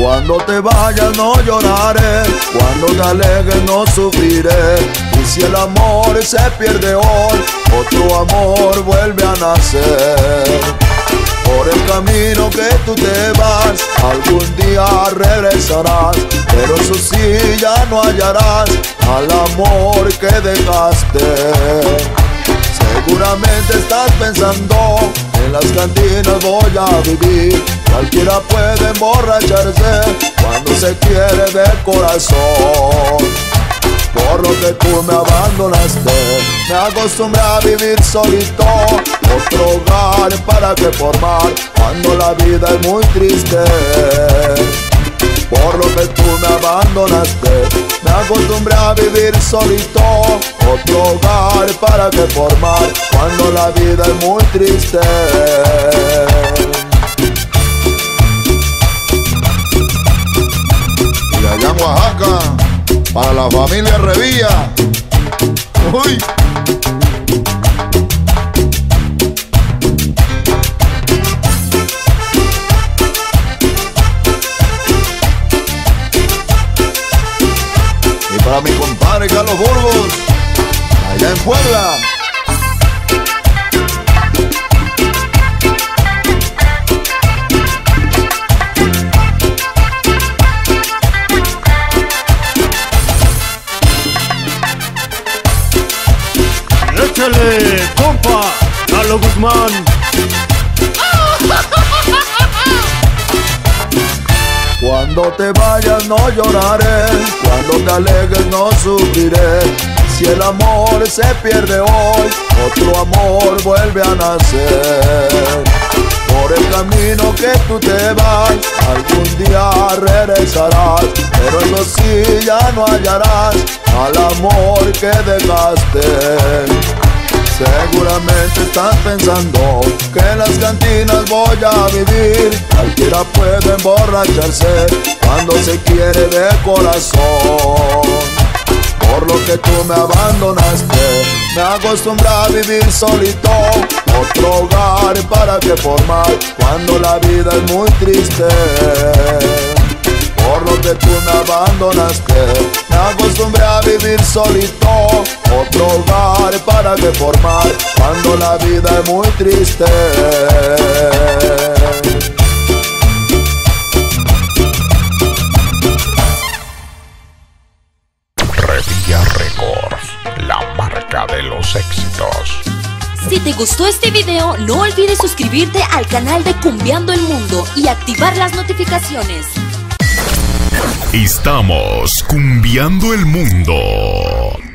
Cuando te vayas no lloraré, cuando te alejes no sufriré. Y si el amor se pierde hoy, otro amor vuelve a nacer. Por el camino que tú te vas, algún día regresarás, pero eso sí ya no hallarás al amor que dejaste. Seguramente estás pensando en las cantinas voy a vivir. Cualquiera puede emborracharse cuando se quiere de corazón. Por lo que tú me abandonaste, me acostumbré a vivir solito. Otro hogar para que formar cuando la vida es muy triste por lo que tú me abandonaste. Me acostumbré a vivir solito, otro hogar para que formar cuando la vida es muy triste. Allá en Oaxaca, para la familia Revilla. Uy. para mi compadre Carlos Burgos, allá en Puebla. Échale, compa, Carlos Guzmán. Cuando te vayas no lloraré, cuando te alejes no sufriré. Si el amor se pierde hoy, otro amor vuelve a nacer. Por el camino que tú te vas, algún día regresarás, pero eso sí ya no hallarás al amor que dejaste. Seguramente estás pensando que en las cantinas voy a vivir. Cualquiera puede emborracharse cuando se quiere de corazón. Por lo que tú me abandonaste, me acostumbré a vivir solito. Otro hogar para que formar cuando la vida es muy triste por que tú me abandonaste. Me acostumbré a vivir solito, otro hogar para que formar cuando la vida es muy triste. Revilla Records, la marca de los éxitos. Si te gustó este video, no olvides suscribirte al canal de Cumbiando el Mundo y activar las notificaciones. Estamos cumbiando el mundo.